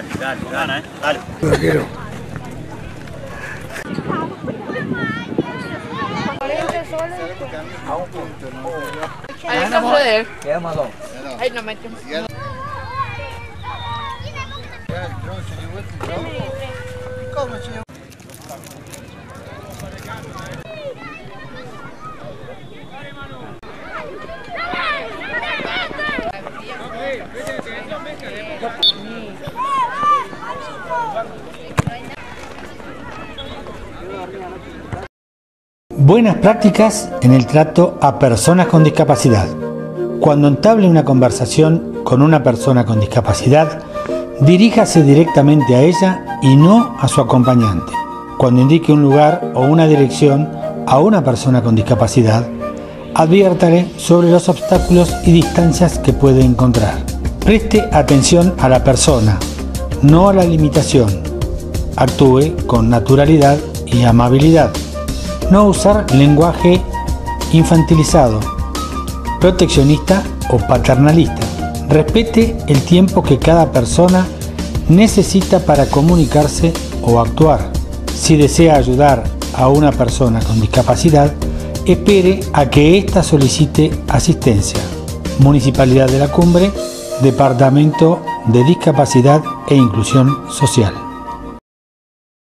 Galho, galho, galho, galho. Zagueiro. Ahí está joder. ¿Qué es, Madón? Ahí no metemos. ¿Cómo se llama? Thank. Buenas prácticas en el trato a personas con discapacidad. Cuando entable una conversación con una persona con discapacidad, diríjase directamente a ella y no a su acompañante. Cuando indique un lugar o una dirección a una persona con discapacidad, adviértale sobre los obstáculos y distancias que puede encontrar. Preste atención a la persona, no a la limitación. Actúe con naturalidad y amabilidad. No usar lenguaje infantilizado, proteccionista o paternalista. Respete el tiempo que cada persona necesita para comunicarse o actuar. Si desea ayudar a una persona con discapacidad, espere a que ésta solicite asistencia. Municipalidad de la Cumbre, Departamento de Discapacidad e Inclusión Social.